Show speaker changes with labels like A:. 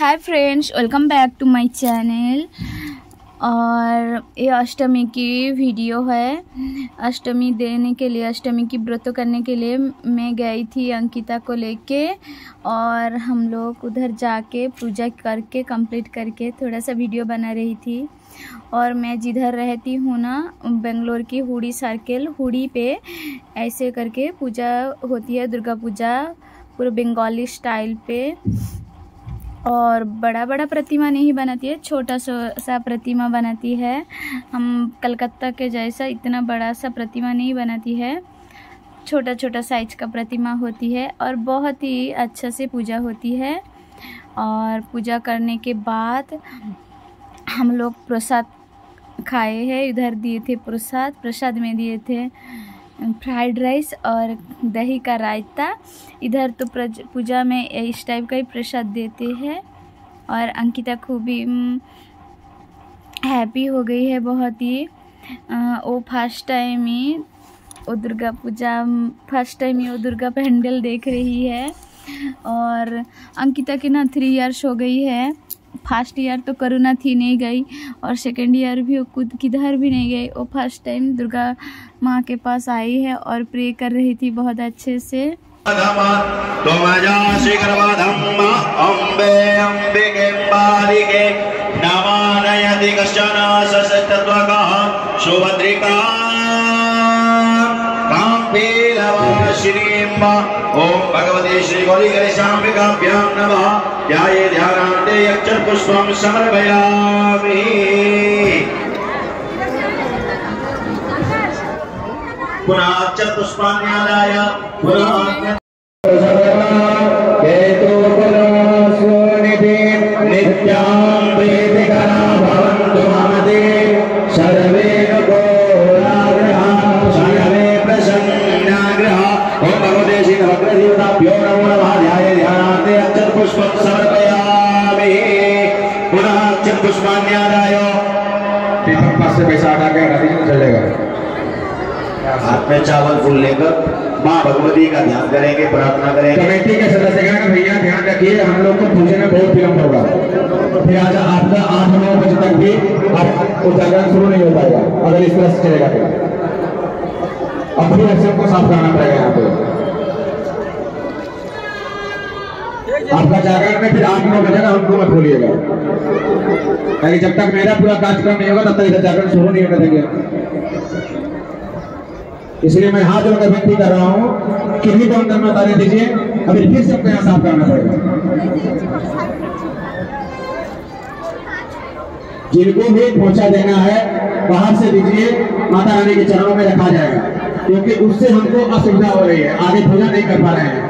A: Hi friends welcome back to my channel और ये अष्टमी की वीडियो है। अष्टमी देने के लिए, अष्टमी की व्रत करने के लिए मैं गई थी अंकिता को लेके और हम लोग उधर जाके पूजा करके कंप्लीट करके थोड़ा सा वीडियो बना रही थी। और मैं जिधर रहती हूँ ना, बेंगलोर की हुडी सर्किल हुडी पे ऐसे करके पूजा होती है, दुर्गा पूजा, पूरे बंगाली स्टाइल पे। और बड़ा बड़ा प्रतिमा नहीं बनाती है, छोटा सा प्रतिमा बनाती है। हम कलकत्ता के जैसा इतना बड़ा सा प्रतिमा नहीं बनाती है। छोटा छोटा साइज़ का प्रतिमा होती है और बहुत ही अच्छा से पूजा होती है। और पूजा करने के बाद हम लोग प्रसाद खाए हैं। इधर दिए थे प्रसाद प्रसाद में दिए थे। फ्राइड राइस और दही का रायता। इधर तो पूजा में इस टाइप का ही प्रसाद देते हैं। और अंकिता खूब ही हैप्पी हो गई है बहुत ही। वो फ़र्स्ट टाइम ही वो दुर्गा पूजा फ़र्स्ट टाइम ही वो दुर्गा पेंडल देख रही है। और अंकिता की ना थ्री इयर्स हो गई है। फ़र्स्ट ईयर तो करुणा थी, नहीं गई। और सेकेंड ईयर भी वो खुद किधर भी नहीं गई। वो फ़र्स्ट टाइम दुर्गा माँ के पास आई है और प्रे कर रही थी बहुत अच्छे से। ओम भगवते श्री गौरी गणेशाम्बिकाभ्यां नमः। ध्याये ध्यानान्ते यक्षपुष्पं समर्पयामि। पुनः पुष्पाण्यादाय पुनः
B: से पैसा हटा के नदी में चलेगा
C: हाथ में चावल फूल लेकर माँ भगवती का ध्यान करेंगे प्रार्थना करेंगे।
B: कमेटी के सदस्य भैया ध्यान रखिए हम लोग को पूछे में बहुत विलम्ब होगा। फिर आज आपका आठ नौ बजे तक भी उजागरण शुरू नहीं हो पाएगा। अगर इस तरह से चलेगा तो। अब फिर सबको साफ़ करना पड़ेगा यहाँ पे। आपका जागरण में फिर आठ नौ बजे का हमको मत भूलिएगा ताकि जब तक मेरा पूरा कार्यक्रम नहीं होगा, तब तक इधर जाकर शुरू नहीं होने देंगे। इसलिए मैं हाथ जोड़कर विनती कर रहा हूँ, किन्हीं को अंदर में उतारे दीजिए, अभी फिर से अपने यहाँ साफ़ करना पड़ेगा। जिनको भी पहुँचा देना है, बाहर से दीजिए, माता रानी के चरणों में रखा जाएगा, क्योंकि उससे हमको असुविधा हो रही है, आगे पूजा नहीं कर पा रहे हैं।